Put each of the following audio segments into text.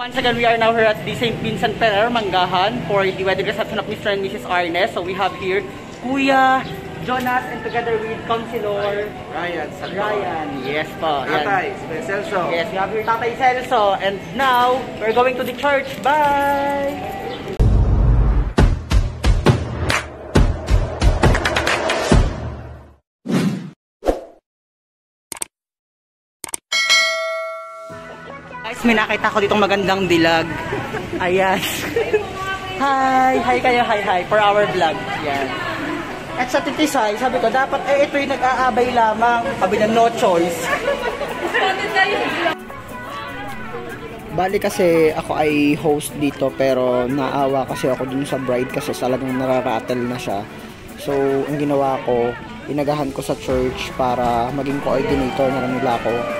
Once again, we are now here at the St. Vincent Ferrer, Manggahan for the wedding reception of Mr. and Mrs. Arnes. So we have here Kuya Jonas and together with Councilor Ryan. Ryan. Yes po. yan. Tatay, Celso. Yes, we have here Tatay Celso. And now, we're going to the church. Bye! Guys, may nakita ko ditong magandang dilag. Ayan. Hi! Hi kayo, hi, hi. For our vlog. Yan. At sa titisay, sabi ko, dapat eh, ito yung nag-aabay lamang. Sabi na, no choice. Bali kasi ako ay host dito pero naawa kasi ako dun sa bride kasi talagang nararattle na siya. So, ang ginawa ko, inagahan ko sa church para maging coordinator na nila ako.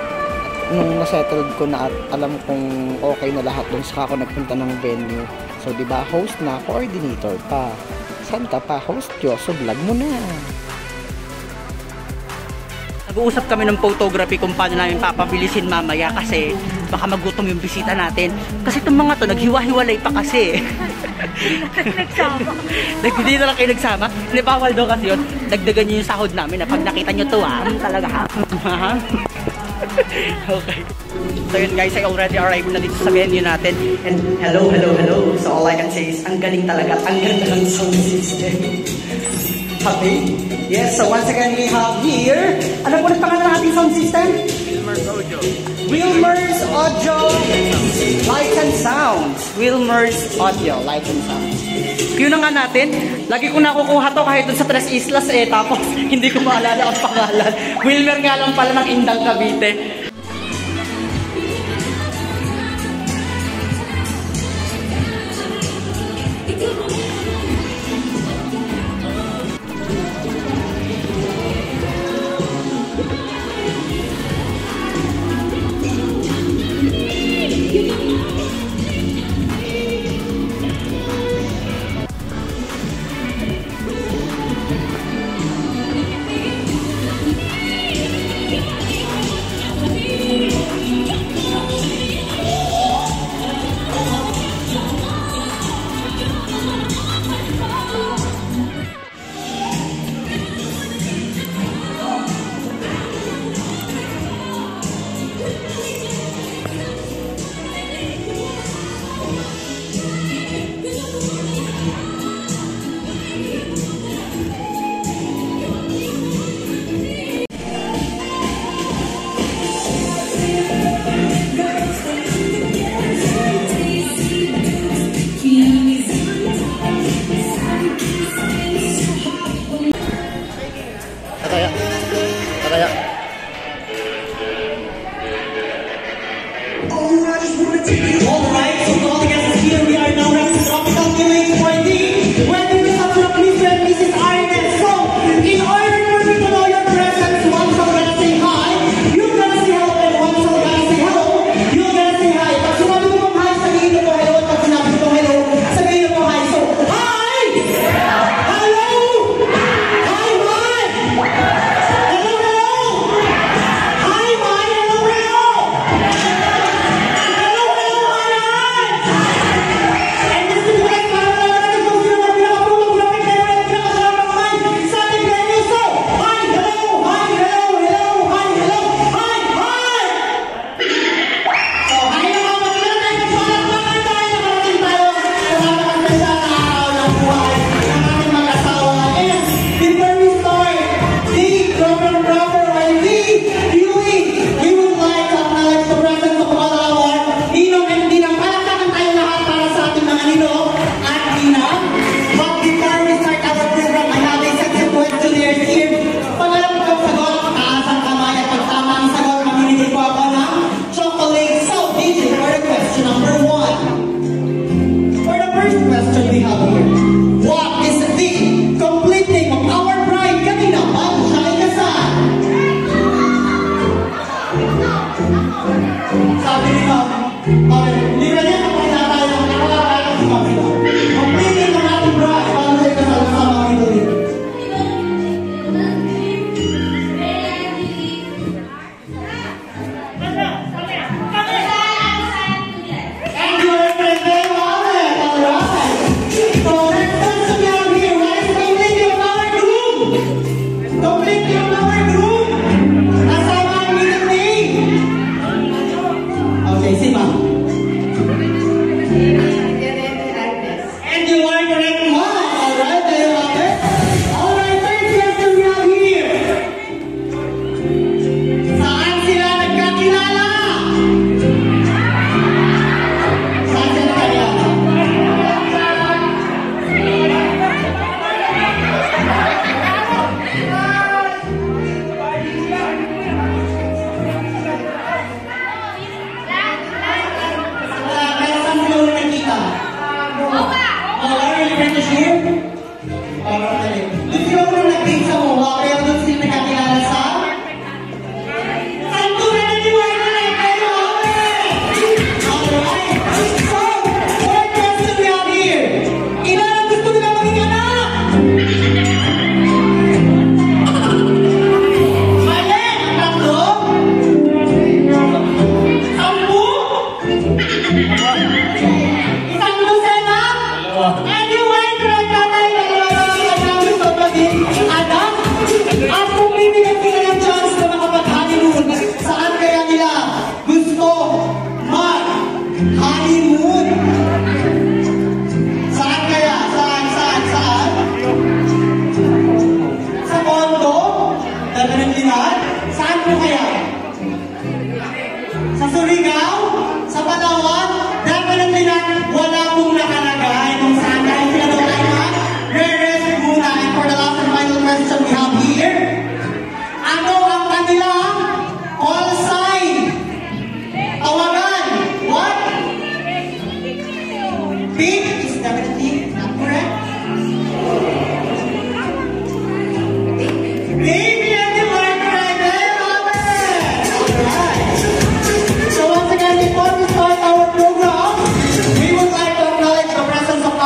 Nung nasettled ko na at alam kong okay na lahat dun saka ako nagpunta ng venue. So, di ba host na, coordinator pa. Saan ka pa? Host Diyos, so vlog mo na. Nag-uusap kami ng photography kung paano namin papabilisin mamaya kasi baka magutom yung bisita natin. Kasi itong mga to, naghiwa-hiwalay pa kasi. Nagsama. Hindi na lang kayo nagsama. Hindi, bawal daw kasi yun. Dagdagan nyo yung sahod namin na pag nakita nyo to ah. Talaga ha? Okay. So yun guys, I already arrived na dito sa venue natin. And hello, hello, hello. So all I can say is, ang galing talaga. Ang ganda ng sound system. Happy? Yes, so once again, we have here, ano po ang pangalan ng ating sound system? Wilmer's Audio. Wilmer's Lights and Sounds. Wilmer's Audio Lights and Sounds. Yun na nga natin, lagi ko nakukuha to kahit dun sa Tres Islas eh, tapos hindi ko maalala ang pangalan. Wilmer nga lang pala ng Indang Cavite.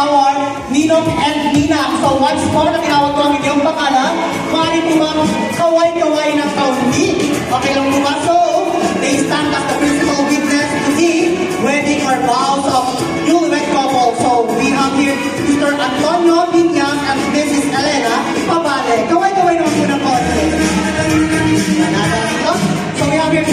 Award, Ninong and Ninang. So once more, natawag ko ang inyong pangalan. Maritimang kaway-kaway na kaunti. Okay lang po ba? So, they stand as the principal witness to the wedding or vows of newlywed couple. So, we have here Mr. Antonio Binyang and Mrs. Elena Pabale. Kaway-kaway naman po ng kaunti. So, we have here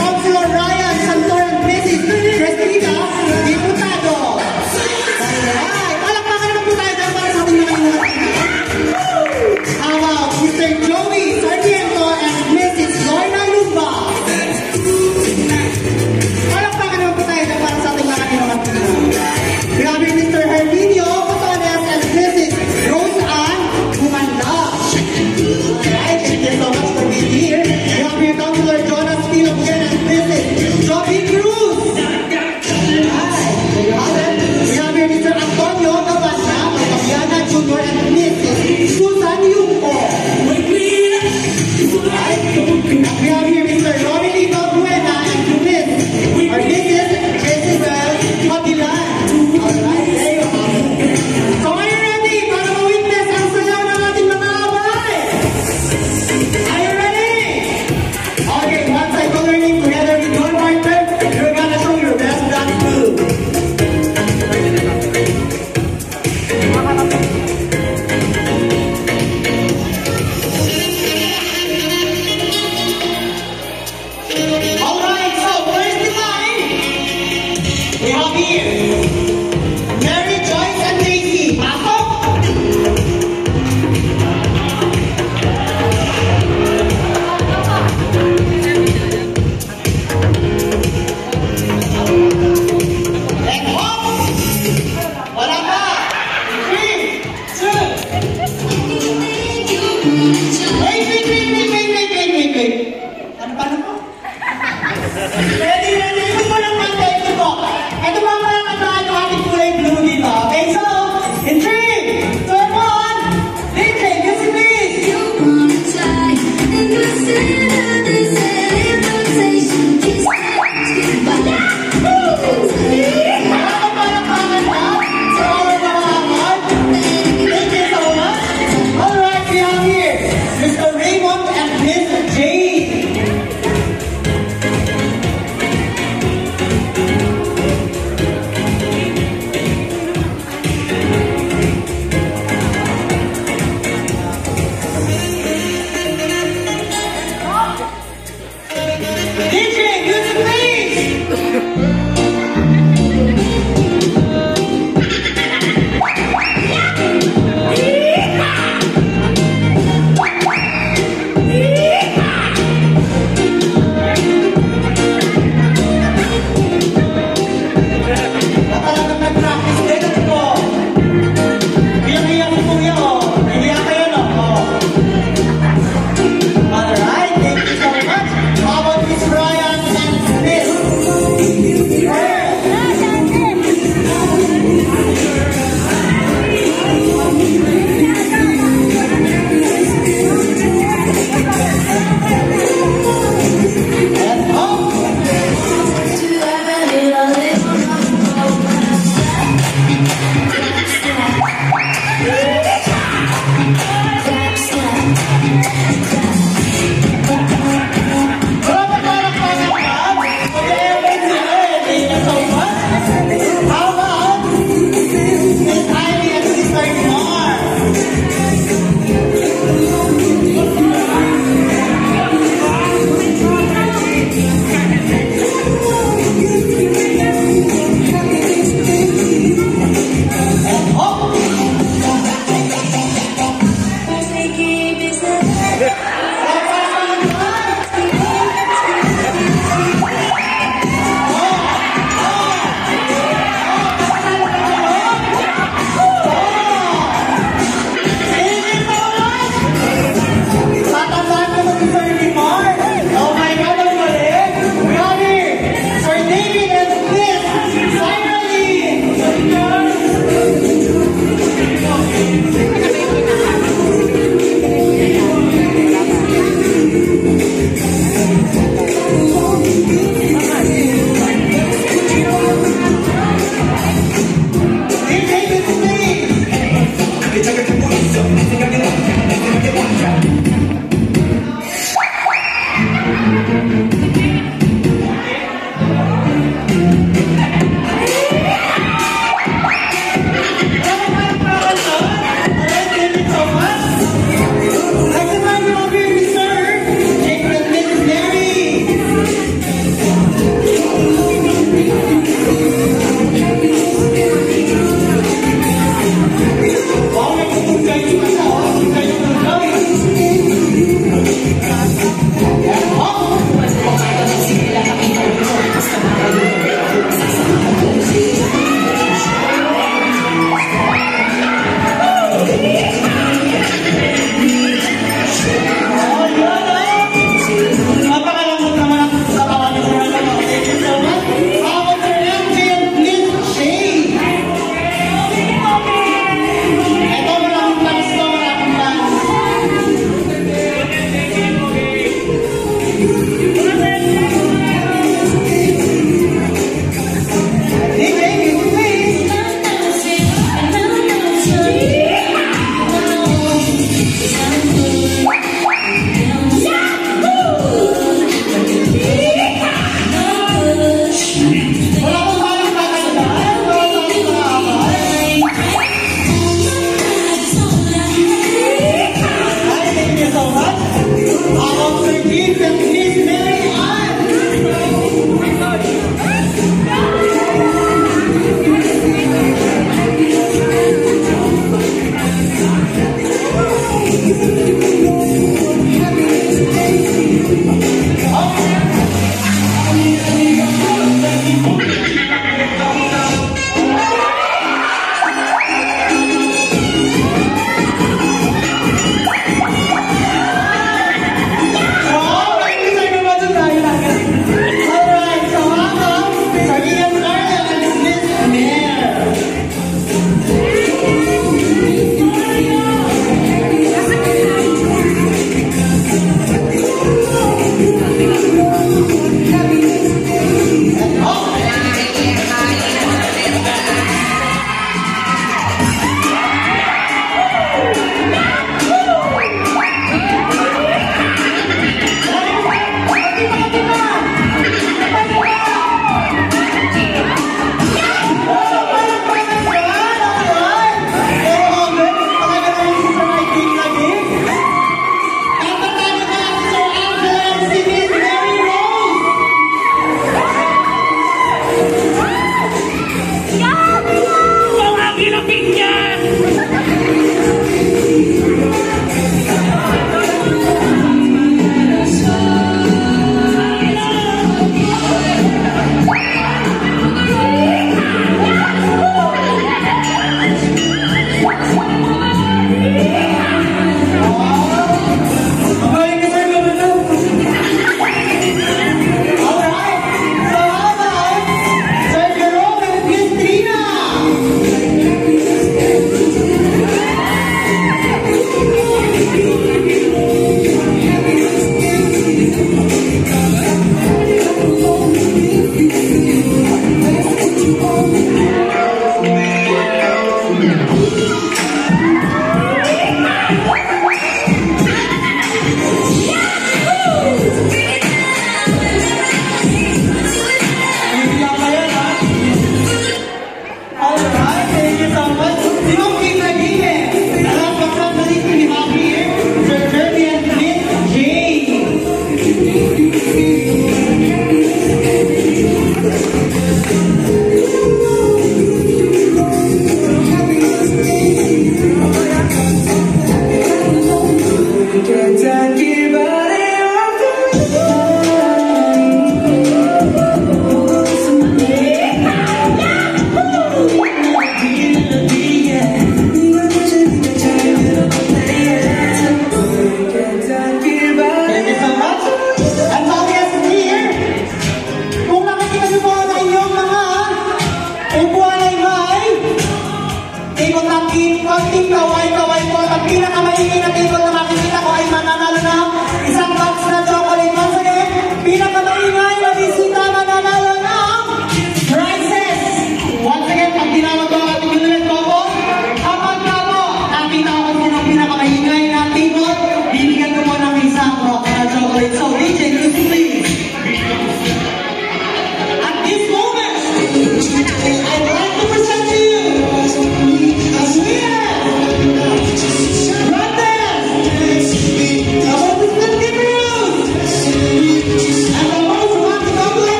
table na king, konting kaway-kaway po. At pinakamaingay na table na makikita ko ay mananalo na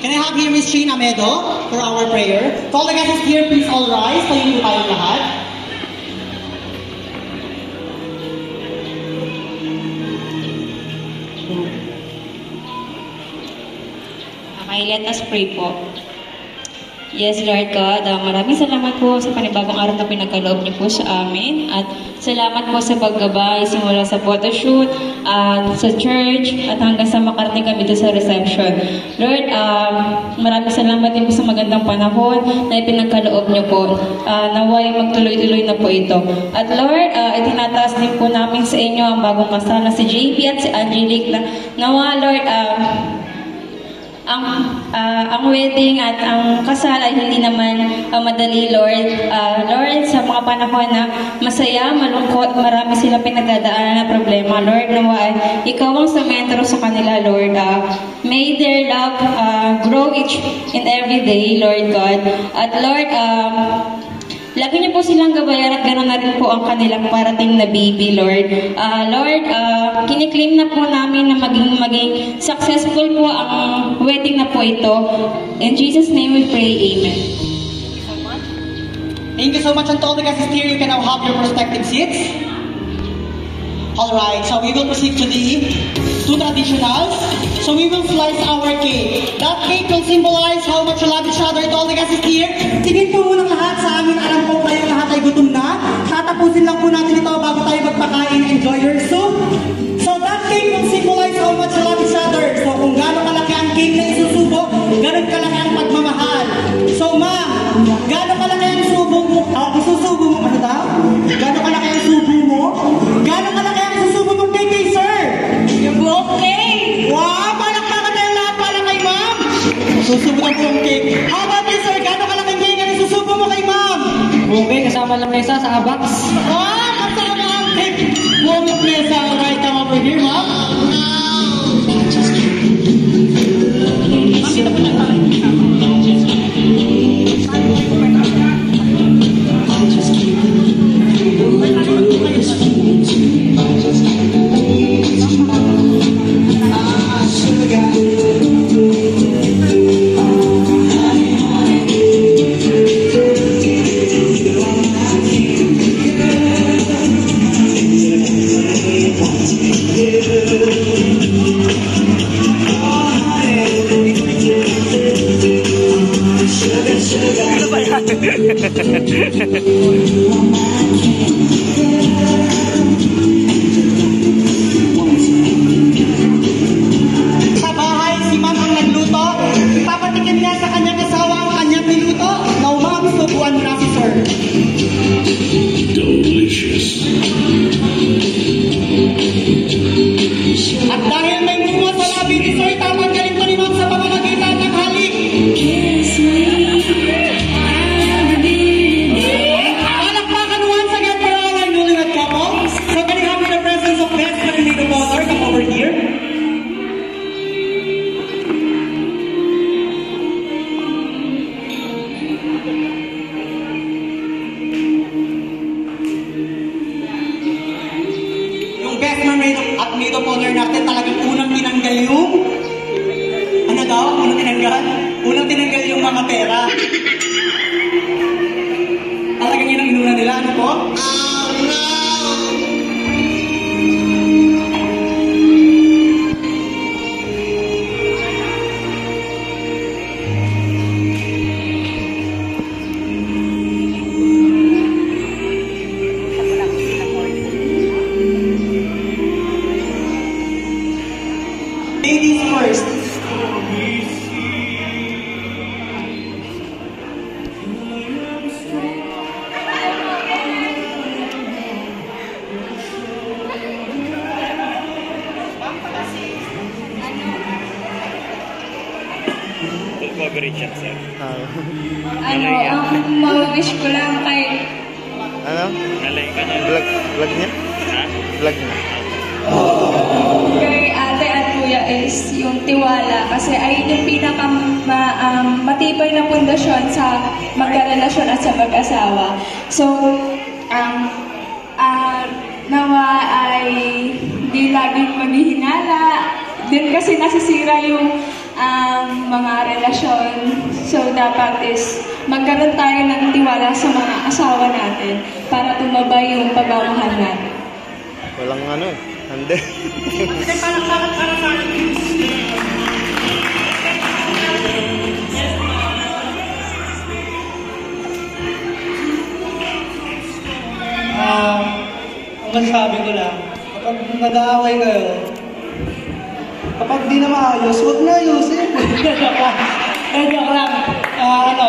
Can I have here Miss Shane Amedo for our prayer? To all the guys here, please all rise. Tayo niyo tayong lahat. Okay, let us pray po. Yes, Lord God, ah, maraming salamat po sa panibagong araw na pinagkaloob niyo po sa amin at salamat po sa paggabay simula sa photoshoot at sa church at hanggang sa makarating kami doon sa reception. Lord, um, maraming salamat din po sa magandang panahon na ipinagkaloob niyo po. Ah, naway magtuloy-tuloy na po ito. At Lord, ah, itinataas din po namin sa inyo ang bagong kasal na si JP at si Angelique na nawa, Lord, ah, ang ah, ang wedding at ang kasal ay hindi naman ah, madali, Lord. Ah, Lord, sa mga panahon na masaya, malungkot, marami sila pinagdadaanan na problema. Lord, nawa, ikaw ang sumentro sa kanila, Lord. Ah, may their love ah, grow each and every day, Lord God. At Lord, um, Lagi niyo po silang gabayan at gano'n na rin po ang kanilang parating na baby, Lord. Ah, Lord, ah, kiniklaim na po namin na maging, maging successful po ang wedding na po ito. In Jesus' name we pray, Amen. Thank you so much. And to all the guys here, you can now have your respective seats. Alright, so we will proceed to the two traditionals. So we will slice our cake. That cake will symbolize how much you love each other. To all the guys here, tingin po muna lahat sa amin. Alam po kayo lahat ay gutom na. Tatapusin lang po natin ito bago tayo magpakain. Enjoy your soup. So that cake will symbolize how much you love each other. So kung gaano kalaki ang cake na isusubo, gaano kalaki ang pagmamahal. So ma'am, gaano kalaki ang subo mo? Ah, isusubo Susubo na po ang cake. How about you, sir? Gano'ng kalaking cake ang susubo mo kay ma'am? Buong cake, kasama lang mesa sa abax. Oh, Ah, kasama ang cake. Buong mesa, alright, come over here, ma'am. Ma'am, kita po lang tayo. Um, ah, nawa ay di laging maghihinala. Din kasi nasisira yung um, mga relasyon. So, dapat is magkaroon tayo ng tiwala sa mga asawa natin para tumabay yung pagmamahal natin. Walang ano eh. Hande. Kasi parang parang parang parang Ah, ang masasabi ko lang, kapag nag-aaway kayo, kapag di na maayos, huwag na ayusin. Eh, joke lang. Ah, ano,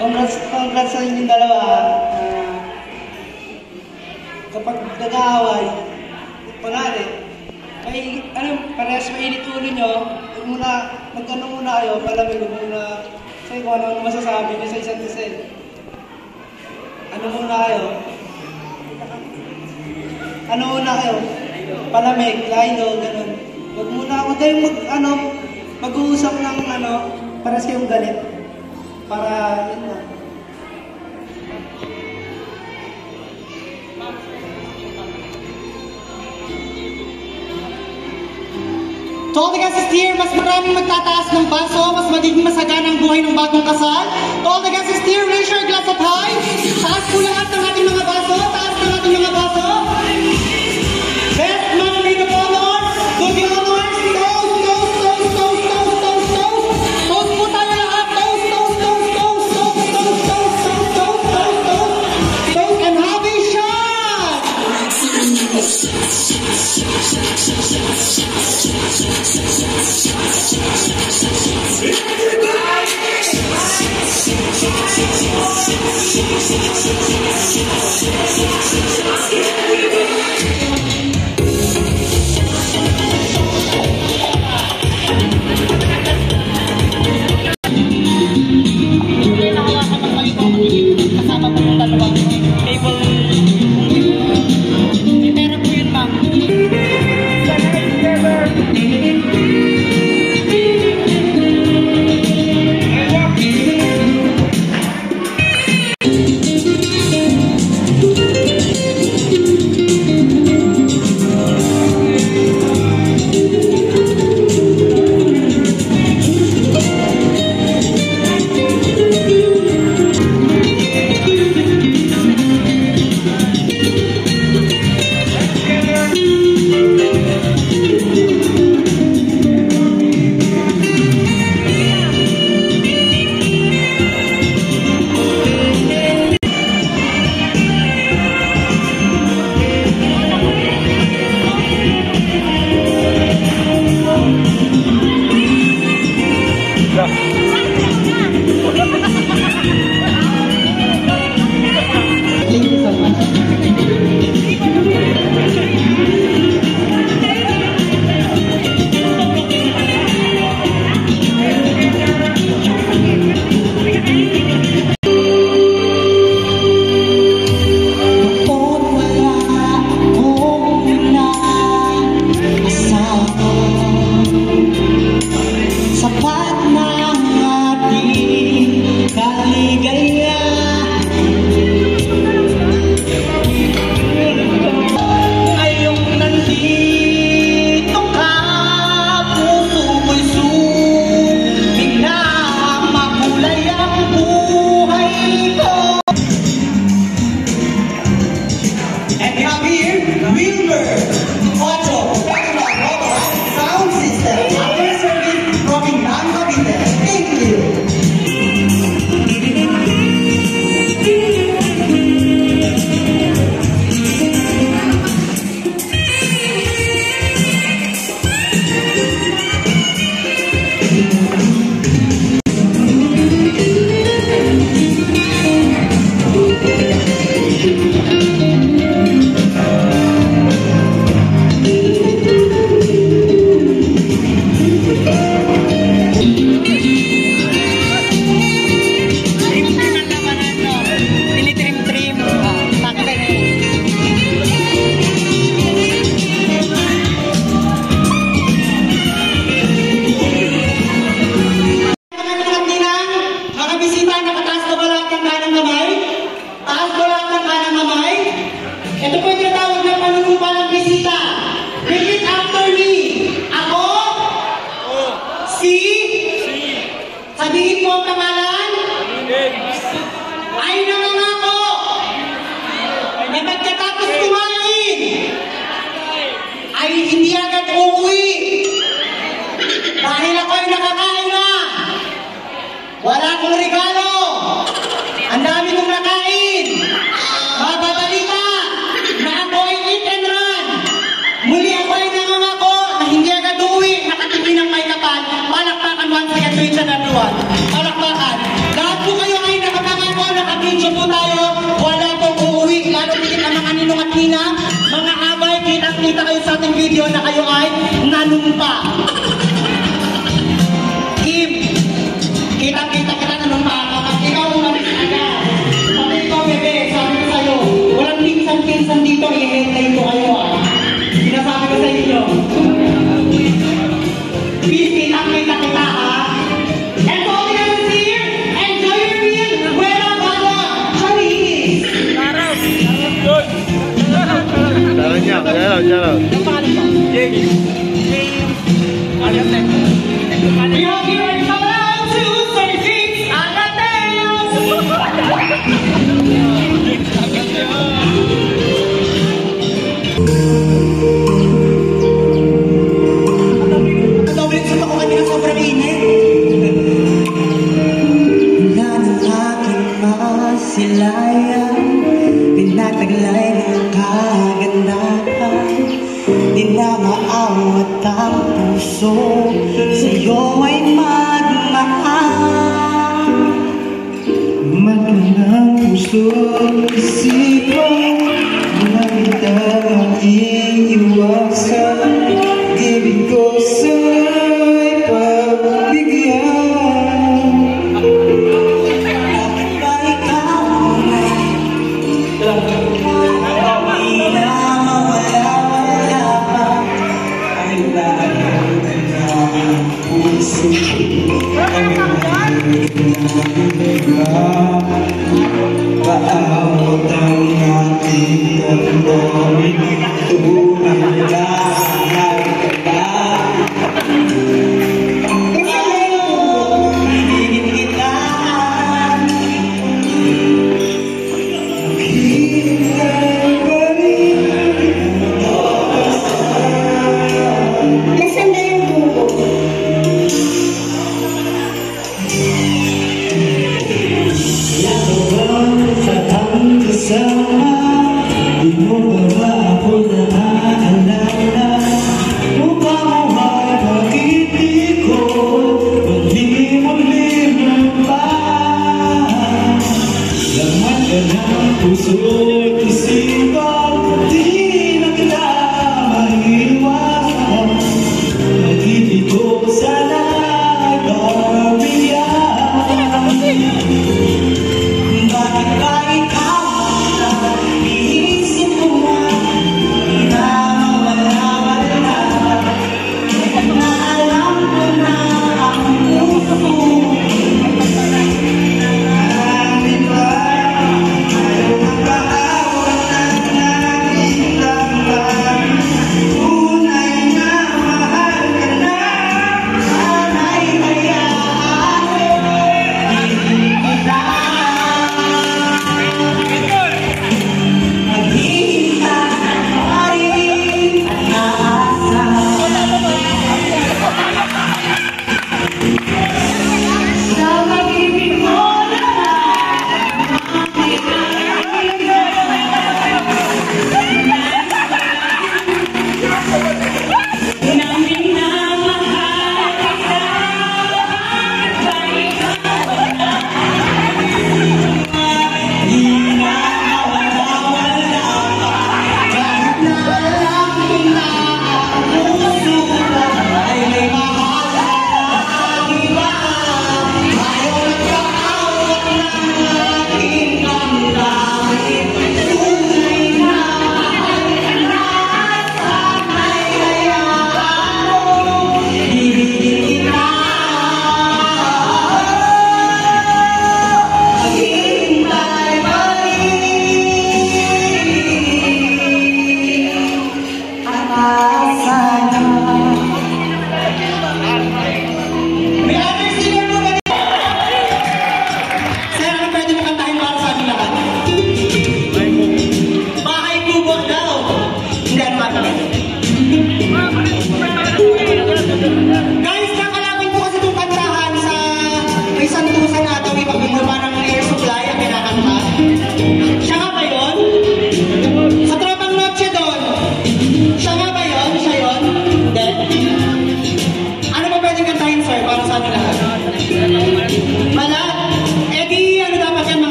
congrats, congrats sa inyong dalawa. Ah, kapag nag-aaway, panari, may, ano, parehas mainit ulo nyo, muna, mag-ano muna kayo, palamig, muna, kasi kung ano masasabi nyo sa isa't isa. eh. Ano muna kayo? Ano muna kayo? Palamig, laido, ganun. Huwag muna, huwag kayong mag, ano, mag-uusap ng, ano, parehas kayong galit. Para, yun na. To all the guests here, mas maraming magtataas ng baso, mas magiging masagana ang buhay ng bagong kasal. To all the guests here, raise your glass up high. Taas po lahat ng ating mga baso, taas ng ating mga baso. Best man may the honors, good the honors, toast, toast, toast, toast, toast, toast, toast. Toast po tayo lahat, toast, toast, toast, toast, toast, toast, toast, toast, toast. Toast and have a shot! Everybody!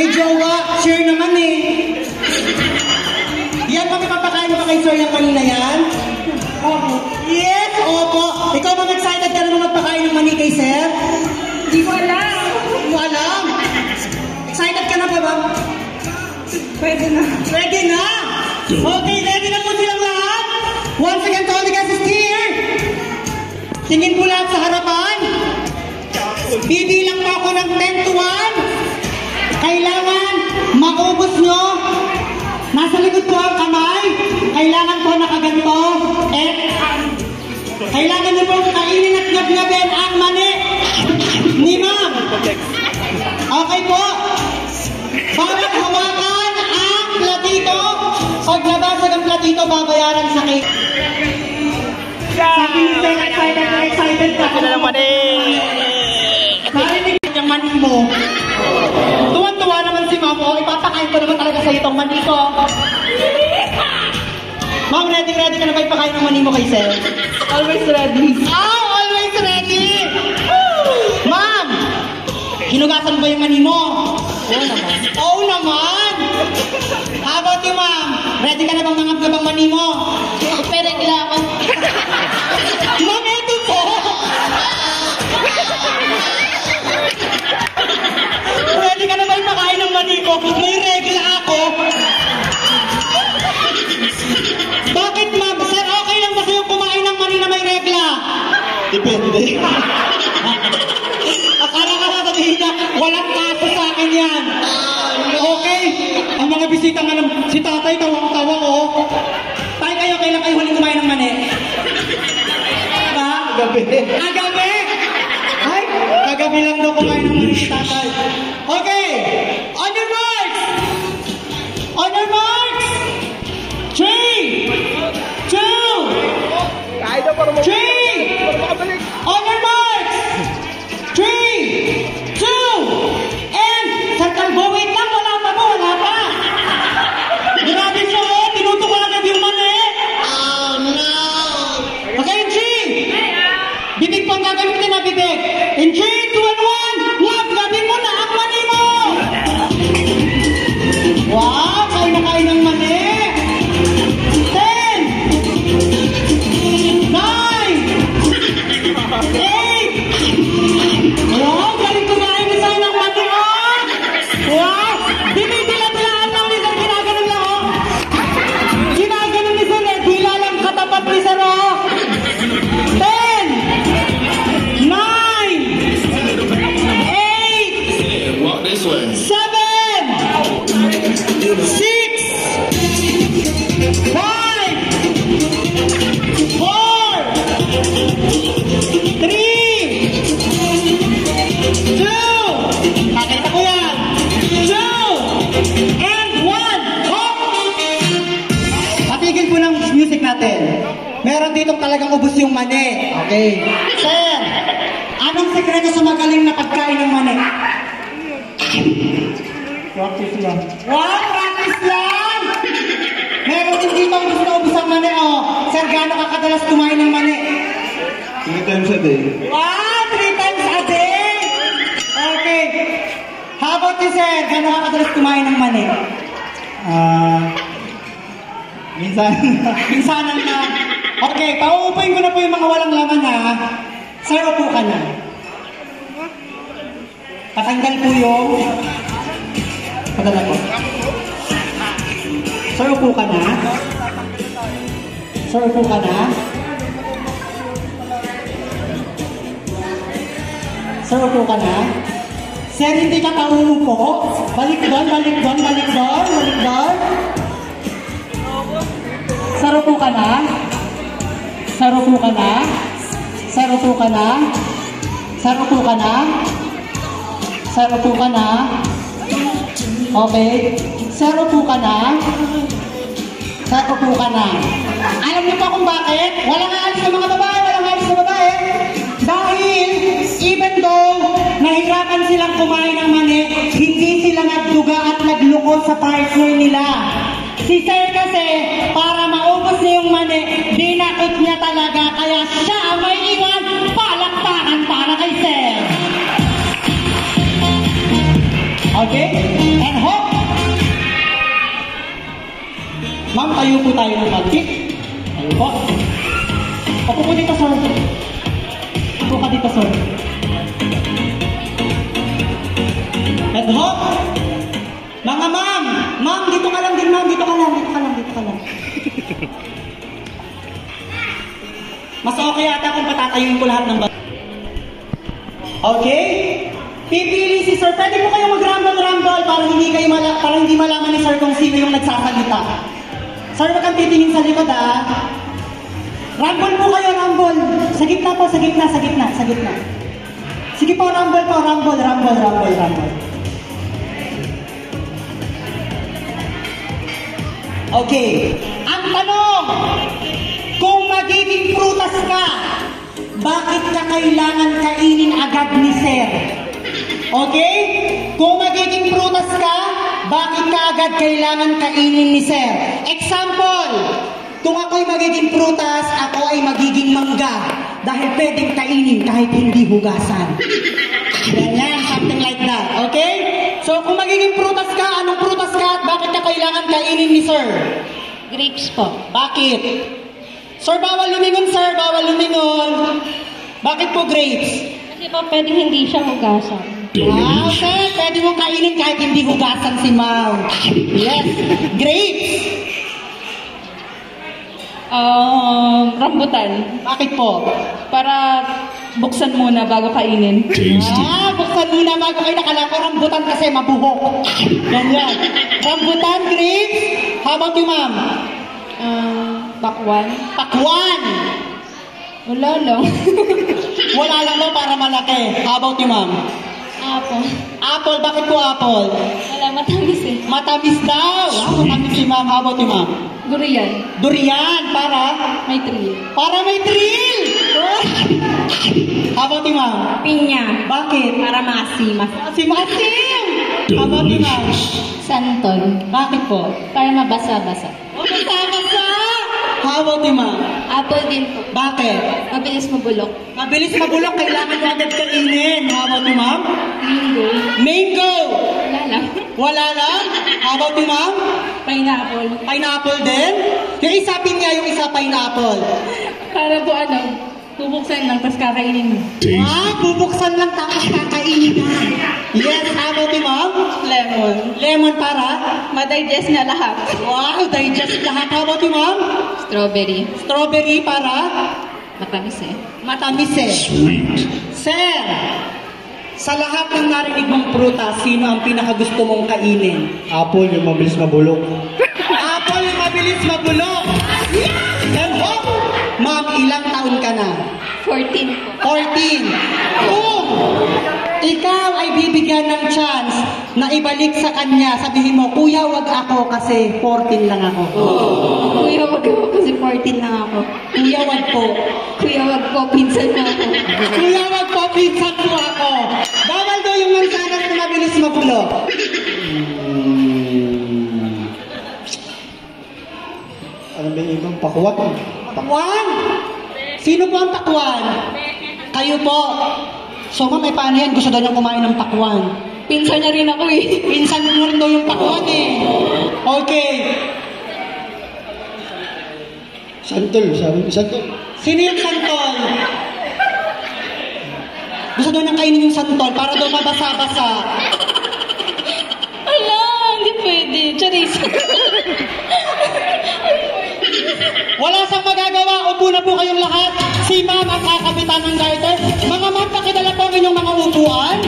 May jowa, share naman eh. Yan ba papakain mo pa kay Sir yung kanina yan? Opo. Yes, opo. Ikaw ba excited ka naman magpakain ng mani kay Sir? Hindi ko alam. Hindi mo alam. Excited ka na ba ba? Pwede na. Ready na? Okay, ready na po silang lahat? Once again, to all the guests here. Tingin po lahat sa harapan. Bibilang po ako ng 10 to 1. Nasa likod po ang kamay. Kailangan po nakaganto. Eh, kailangan nyo pong kainin at gabgabin ang mani ni ma'am. Okay po. Para hawakan ang platito. Pag nabasag ang platito, babayaran sa cake. Sabi ni Sir, excited na excited ka. Ano naman eh? Narinig yung mani mo. Tuwan-tuwa naman si Ma'am. Oh, ipapakain ko naman talaga sa itong mani ko. Ma'am, ready, ready ka na ba ipakain ng mani mo kay Sir? Always ready. Oh, always ready! Ma'am, hinugasan ba yung mani mo? Oo naman. Oo naman! How about you, ma'am? Ready ka na bang mangap na bang mani mo? Lang ako. Ma'am, eto po! Ready ka na ba ipakain ng mani ko? May Akala ka sasabihin niya, walang kaso sa akin yan. Okay? Ang mga bisita nga ng, si tatay tawang-tawa ko. Tay kayo, kailan kayo huling kumain ng mani? Ha? Gabi. Ah, gabi? Ay, kagabi lang daw kumain ng mani si tatay. Okay. yung mani. Okay. Sir, anong sekreto sa magaling na pagkain ng mani? Practice lang. Wow, practice lang! Meron din dito ang gusto ubus ang mani, oh. Sir, gaano ka kadalas kumain ng mani? Three times a day. Wow, three times a day! Okay. How about you, sir? Gaano ka kadalas kumain ng mani? Ah... Uh, minsan... minsan na. Okay, pauupuin ko na po yung mga walang laman ha. Sir, upo ka na. Patanggal po yung... Padala ko. Sir, upo ka na. Sir, upo ka na. Sir, upo ka na. Sir, hindi ka pa uupo. Balik doon, balik doon, balik doon, balik doon. Sir, upo ka na. Sir, upo ka na. Sir, upo ka na. Sir, upo ka na. Sir, upo ka na. Okay. Sir, upo ka na. Sir, upo ka na. Alam niyo pa kung bakit? Walang aalis sa mga babae, walang aalis sa babae. Dahil, even though nahirapan silang kumain ng mani, hindi sila nagduga at nagluko sa partner nila. Si Sir kasi, para maubos niya yung mani, dinakot niya talaga, kaya siya may iwan palakpakan para kay Sir. Okay? And hope. Ma'am, tayo po tayo ng konti. Tayo po. Opo po dito, sir. Opo ka dito, sir. And hope. Mga ma'am, ma'am, dito ka lang din, ma'am, dito ka lang, dito ka lang, dito ka lang. Mas okay yata kung patatayuin ko lahat ng ba- Okay? Pipili si Sir. Pwede po kayong mag-rumble-rumble para hindi kayo mala para hindi malaman ni Sir kung sino yung nagsasalita. Sir, wag kang titingin sa likod ah. Rumble po kayo, rumble. Sa gitna po, sa gitna, sa gitna, sa gitna. Sige po, rumble po, rumble, rumble, rumble, rumble. Okay. Ang tanong, kung magiging prutas ka, bakit ka kailangan kainin agad ni Sir? Okay? Kung magiging prutas ka, bakit ka agad kailangan kainin ni Sir? Example, kung ako'y magiging prutas, ako ay magiging mangga dahil pwedeng kainin kahit hindi hugasan. Ganyan, something like that. Okay? So, kung magiging prutas ka, anong prutas ka at bakit ka kailangan kainin ni Sir? Grapes po. Bakit? Sir, bawal lumingon, sir. Bawal lumingon. Bakit po grapes? Kasi po pwedeng hindi siya hugasan. Wow, sir. Pwede mong kainin kahit hindi hugasan si ma'am. Yes. Grapes. Um, rambutan. Bakit po? Para buksan muna bago kainin. Ah, buksan muna bago kayo nakala ko rambutan kasi mabuhok. Ganyan. Rambutan, grapes. How about you, ma'am? Um, bakwan. Pakwan. Wala lang. Wala lang daw para malaki. How about you, ma'am? Apple. Apple, bakit po apple? Wala matamis eh. Matamis daw. Ah, matamis si ma'am. How about you, ma'am? Durian. Durian, para? May tree. Para may thrill! How about you, ma'am? Pinya. Bakit? Para maasim. Si Masim! How about you, ma'am? Santon. Bakit po? Para mabasa-basa. O, basa-basa! How about you, ma'am? Apple din po. Bakit? Mabilis mabulok. Mabilis mabulok, kailangan mo agad kainin. How about you, ma'am? Mango. Mango! Wala lang. Wala lang? How about you, ma'am? Pineapple. Pineapple din? Yung isa pinya, yung isa pineapple. Para po ano, bubuksan lang, tapos kakainin mo. Ah, bubuksan lang tapos kakainin na. Yes, how about you, ma'am? Lemon. Lemon para? Madigest niya lahat. Wow, digest lahat. How about you, ma'am? Strawberry. Strawberry para? Matamis eh. Matamis eh. Sir, sa lahat ng narinig mong prutas, sino ang pinakagusto mong kainin? Apple yung mabilis mabulok. Apple yung mabilis mabulok. And hope, ma'am, ilang taon ka na? 14 po. 14. Kung ikaw ay bibigyan ng chance na ibalik sa kanya, sabihin mo, Kuya, wag ako kasi 14 lang ako. Kuya, wag ako kasi 14 lang ako. Kuya, wag po. Kuya, wag po, pinsan mo ako. Kuya, wag po, pinsan po ako. Bawal daw yung mansanas mabilis mabulo. Ano ba yung ibang pakuwat? Takwan? Sino po ang takwan? Kayo po. So ma'am, eh paano yan? Gusto daw niyang kumain ng takwan. Pinsan niya rin ako eh. Pinsan mo rin daw yung takwan eh. Okay. Santol, sabi ko, santol. Sino yung santol? Gusto daw niyang kainin yung santol para daw mabasa-basa. Pwede. Charis. Wala siyang magagawa. Upo na po kayong lahat. Si ma'am ang kakapitan ng garter. Mga ma'am, pakidala po ang inyong mga upuan.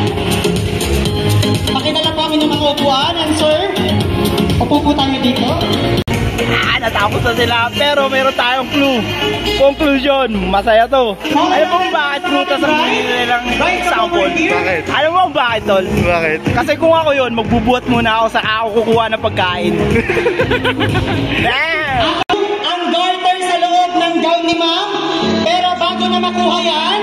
Pakidala po ang inyong mga upuan. And sir, upo po tayo dito. Ah, natapos na sila. Pero meron tayong clue. Conclusion, masaya to. Alam mo kung bakit prutas ang binili nilang sample? Bakit? Alam mo kung bakit, tol? Bakit? Kasi kung ako yon, magbubuhat muna ako sa ako kukuha ng pagkain. Ang garter sa loob ng gown ni ma'am. Pero bago na makuha yan,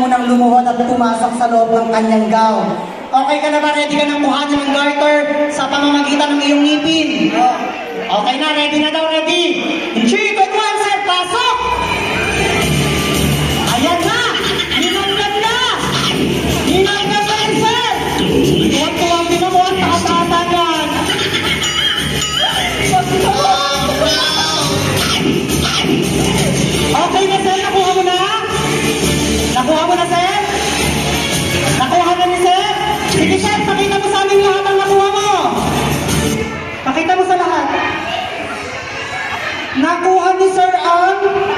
kailangan mo munang lumuhod at pumasok sa loob ng kanyang gown. Okay ka na ba? Ready ka nang kuhanin ng garter sa pamamagitan ng iyong ngipin? Okay na, ready na daw, ready. In Nakuha ni sir ang...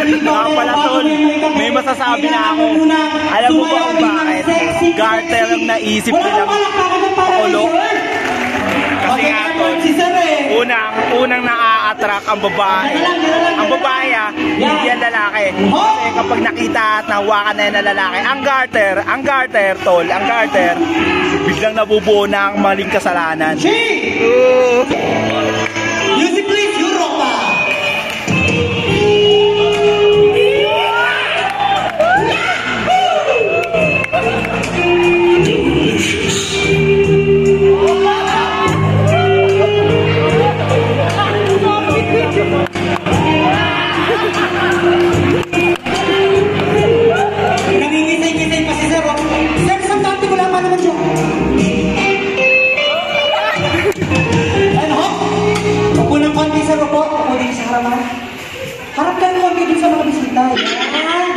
Nga pala tol, may masasabi na ako. Alam mo ba kung bakit? Garter ang naisip ng para pakulo. Kasi nga sir eh. unang, unang naa-attract ang babae. Ang babae ah, hindi yan lalaki. Kasi kapag nakita at nahawakan na yan ng lalaki, ang garter, ang garter tol, ang garter, biglang nabubuo na ang maling kasalanan. G! tama? Harap ka naman kayo sa mga bisita. Eh. Yan!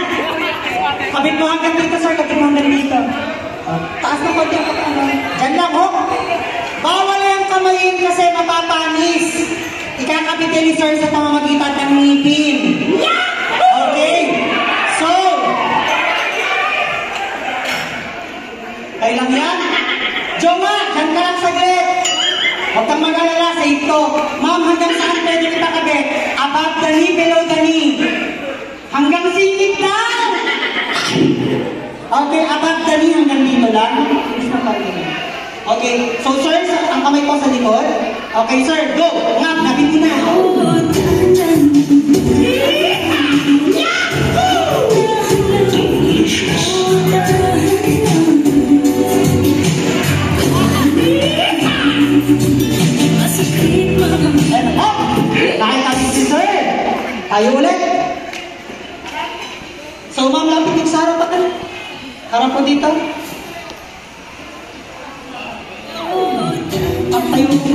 Kabit mo hanggang dito, sir. Kabit mo hanggang dito. Oh, taas na konti ang ano. Diyan lang, ho. Bawal yung kamayin kasi mapapanis. Ikakabit yan ni sir sa pamamagitan ng ngipin. Okay? So, kailang yan? Joma, hanggang saglit. Huwag kang mag-alala sa ito. Ma'am, hanggang saan pwede kita kabi? Above the knee, below the knee. Hanggang sikip lang! Okay, above the knee, hanggang dito lang. Okay, so sir, ang kamay po sa likod. Okay, sir, go! Ngap, nabit mo na. Yahoo! Ayan ako. Kahit kami si sir. Tayo ulit. So, ma'am, lapit yung sarap pa tayo. Harap po dito. At tayo.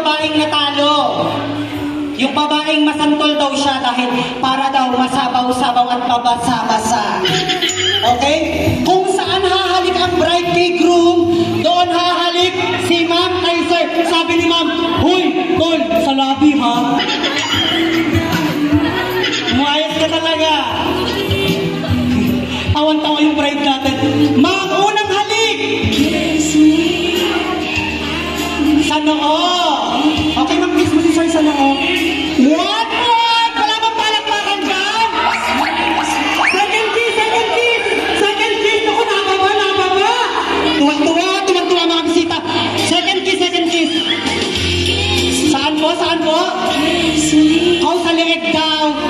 babaeng natalo. Yung babaeng masantol daw siya dahil para daw masabaw-sabaw at pabasa-basa. Okay? Kung saan hahalik ang bride groom, doon hahalik si ma'am kay sir. Sabi ni ma'am, Huy, tol, sa labi ha. Umayos ka talaga. Awan-tawa yung bride natin. Ma'am! Boss, ano po? Ang salit daw.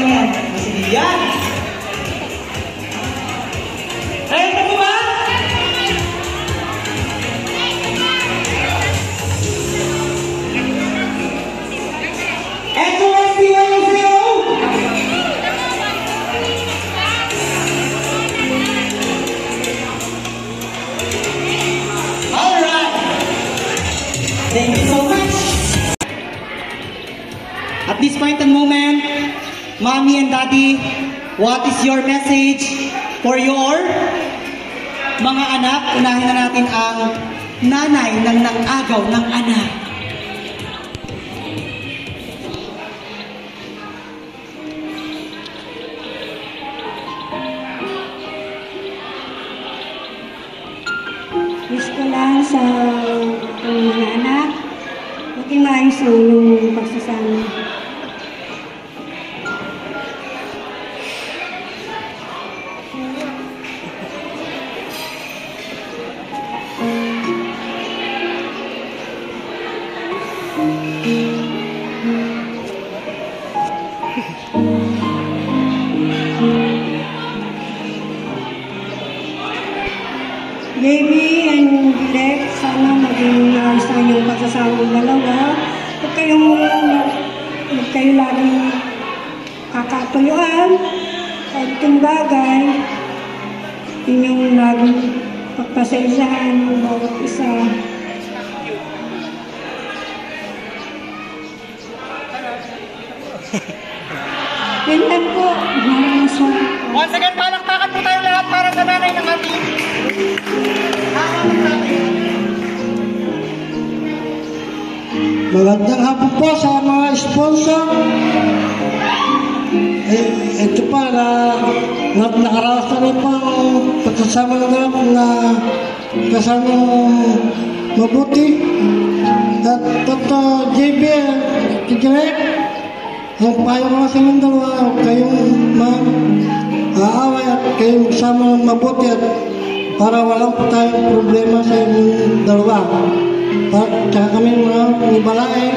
tengok. Masih dia. Mommy and Daddy, what is your message for your mga anak? Unahin na natin ang nanay ng nang-agaw ng anak.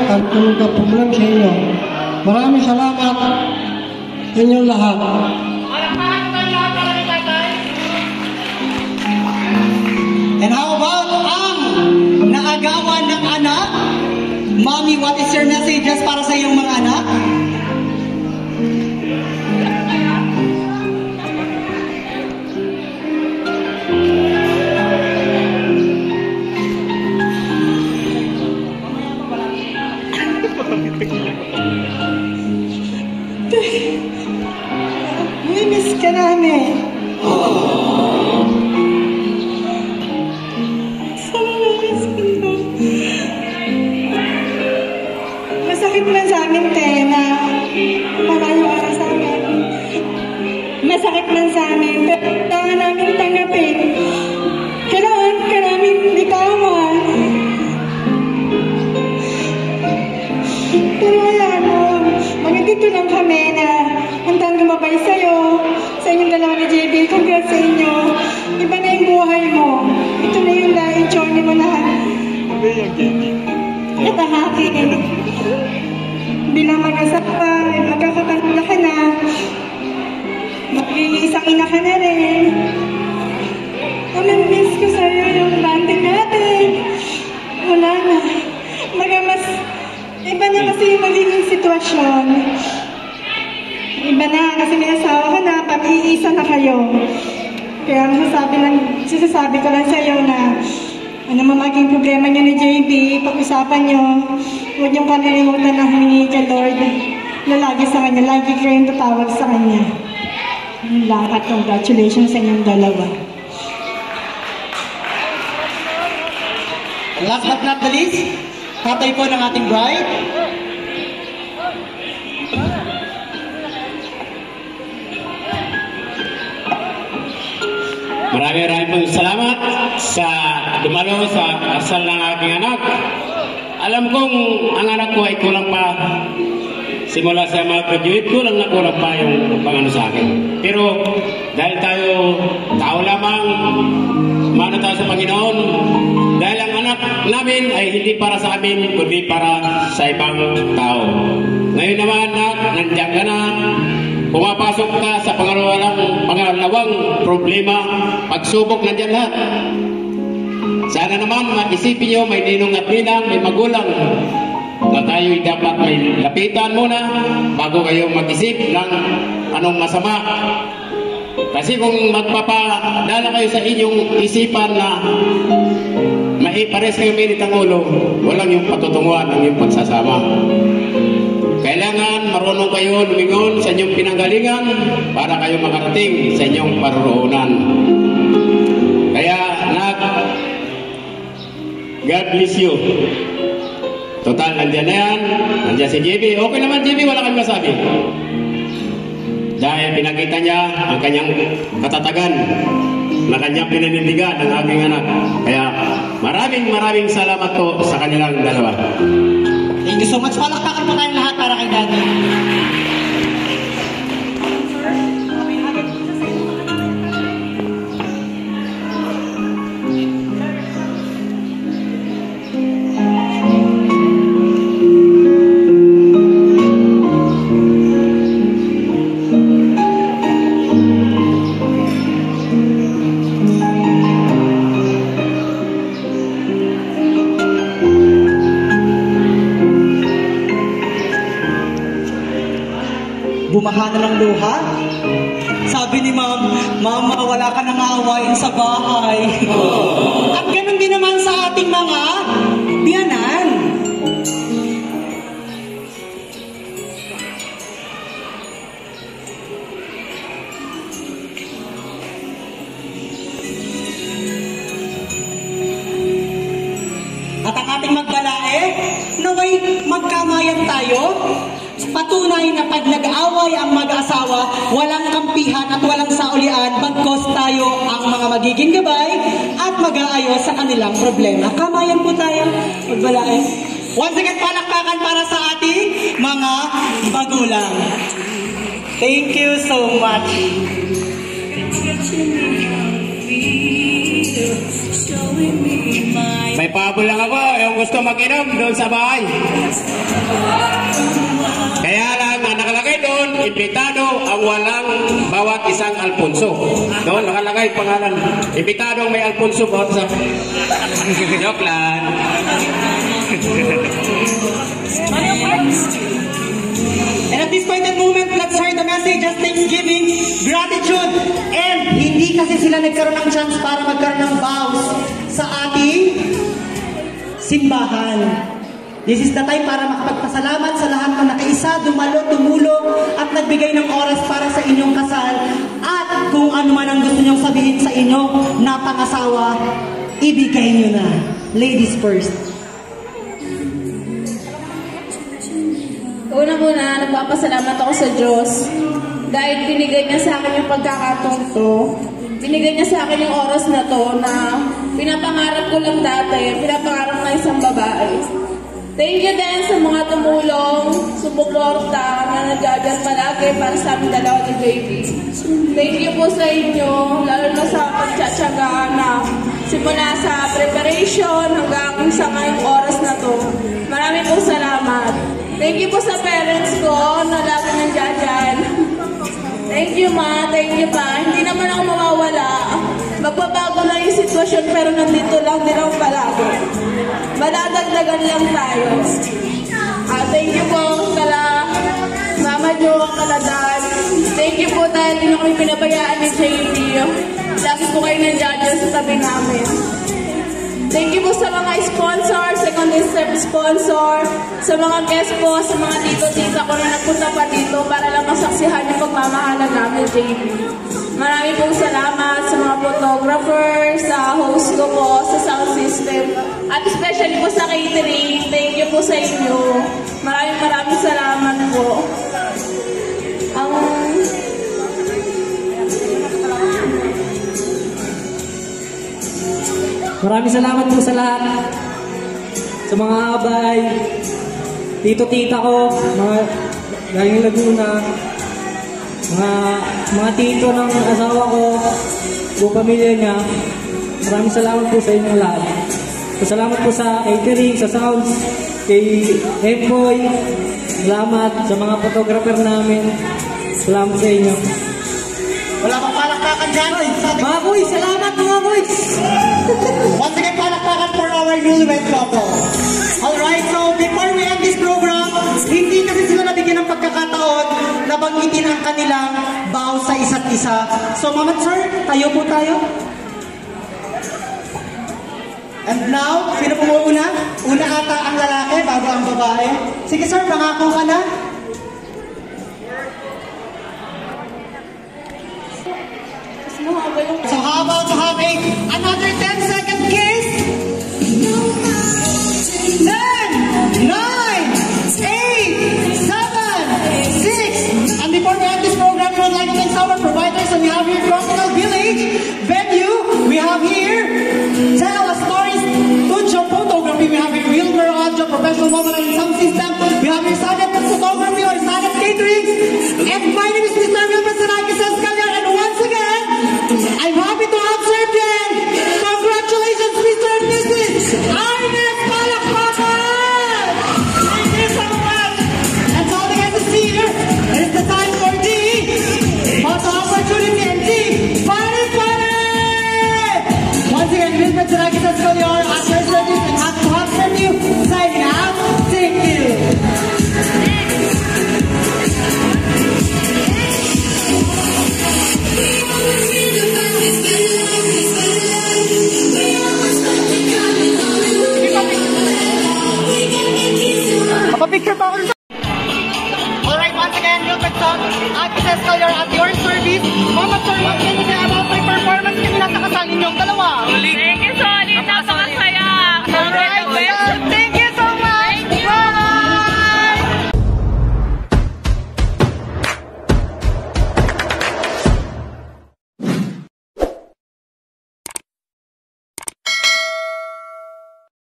At problema sa inyo. Maraming salamat sa inyong lahat. And how about ang naagawan ng anak? Mommy, what is your messages para sa iyong mga anak? Namin. Masakit man sa amin, te, na malayo ka sa amin. Masakit man sa amin, pero mo na. Natahakin. Bilang mag-asawa, magkakatanda ka na. Mag-iisang ina ka na rin. Aming miss ko sa'yo yung banding natin. Wala na. Baga mas, iba na kasi yung magiging sitwasyon. Iba na kasi may asawa ka na, pag-iisa na kayo. Kaya masasabi lang, sisasabi ko lang sa'yo na ano man maging problema niyo ni JB, pag-usapan niyo, huwag niyong kalilimutan na humingi kay Lord na lagi sa kanya, lagi kayong tatawag sa kanya. Yun lang at congratulations sa inyong dalawa. Last but not the least, tatay po ng ating bride. Maraming maraming salamat sa dumalo sa asal ng aking anak. Alam kong ang anak ko ay kulang pa. Simula sa mga graduate, kulang na kulang pa yung pangano sa akin. Pero dahil tayo tao lamang, mano tayo sa Panginoon, dahil ang anak namin ay hindi para sa amin, kundi para sa ibang tao. Ngayon naman, anak, nandiyan ka na, Pumapasok ka sa pangalawang, pangalawang problema, pagsubok nandiyan lahat. Sana naman maisipin nyo, may ninong at ninang, may magulang, na tayo'y dapat may lapitan muna bago kayo mag-isip ng anong masama. Kasi kung magpapadala kayo sa inyong isipan na maipares kayo minit ang ulo, walang yung patutunguhan ng yung pagsasama. Kailangan marunong kayo lumingon sa inyong pinanggalingan para kayo makarating sa inyong paruroonan. God bless you. Total, nandiyan na yan. Nandiyan si JB. Okay naman, JB, wala kang masabi. Dahil pinakita niya ang kanyang katatagan na kanyang pinanindigan ng aking anak. Kaya maraming maraming salamat po sa kanilang dalawa. Thank you so much. Palakpakan po tayong lahat para kay Daddy. Once again, palakpakan para sa ating mga magulang. Thank you so much. May pabol lang ako, yung gusto mag-inom doon sa bahay. Kaya lang, ang nakalagay doon, imbitado ang walang bawat isang Alfonso. Doon, nakalagay pangalan. Imbitado may Alfonso bawat isa. Joke lang. And at this point and moment, let's hear the message of thanksgiving, gratitude, and hindi kasi sila nagkaroon ng chance para magkaroon ng vows sa ating simbahan. This is the time para makapagpasalamat sa lahat ng nakaisa, dumalo, tumulong, at nagbigay ng oras para sa inyong kasal. At kung ano man ang gusto niyong sabihin sa inyo na pangasawa, ibigay niyo na. Ladies first. Una-una, nagpapasalamat ako sa Diyos dahil binigay niya sa akin yung pagkakataon to. Binigay niya sa akin yung oras na to na pinapangarap ko lang dati, pinapangarap ng isang babae. Thank you din sa mga tumulong, sumuporta na nagdadyan palagi para sa amin dalawa ni JB. Thank you po sa inyo, lalo na sa pagtsatsaga na simula sa preparation hanggang sa ngayong oras na to. Maraming po salamat. Thank you po sa parents ko na lagi nandiyan dyan. Thank you, ma. Thank you, pa. Hindi naman ako mawawala. Magbabago lang yung sitwasyon pero nandito lang din ako palagi. Madadagdagan lang tayo. Ah, thank you po kala Mama Jo, kala Dad. Thank you po dahil hindi kami pinabayaan ni JB. Lagi po kayo nandiyan dyan sa tabi namin. Thank you po sa mga sponsor, second step sponsor, sa mga guest po, sa mga tito-tita ko na nagpunta pa dito para lang masaksihan yung pagmamahalan namin, JB. Maraming pong salamat sa mga photographer, sa host ko po, sa sound system, at especially po sa catering. Thank you po sa inyo. Maraming maraming salamat po. Maraming salamat po sa lahat. Sa mga abay, tito-tita ko, mga galing Laguna, mga, mga tito ng asawa ko, buong pamilya niya. Maraming salamat po sa inyong lahat. Salamat po sa catering, sa sounds, kay Emboy. Salamat sa mga photographer namin. Salamat sa inyo. Wala pang palakpakan ating Mga boys, salamat mga boys! Once again, palakpakan for our newlywed couple. Alright, so before we end this program, hindi kasi sila nabigyan ng pagkakataon na banggitin ang kanilang vow sa isa't isa. So, Mama Sir, tayo po tayo. And now, sino po muna? Una ata ang lalaki bago ang babae. Sige sir, pangako ka na. About to have a, another 10 second kiss. 10, 9, 8, 7, 6. And before we end this program, we would like to thank our providers. So we have here Tropical Village, venue. We have here Tell a Stories, Studio Photography. We have here Wilmer Audio, Professional Mobile and Sound System. We have here Sadet Photography or Sadet Catering. And my name is Mr. Wilmer Amen. because I was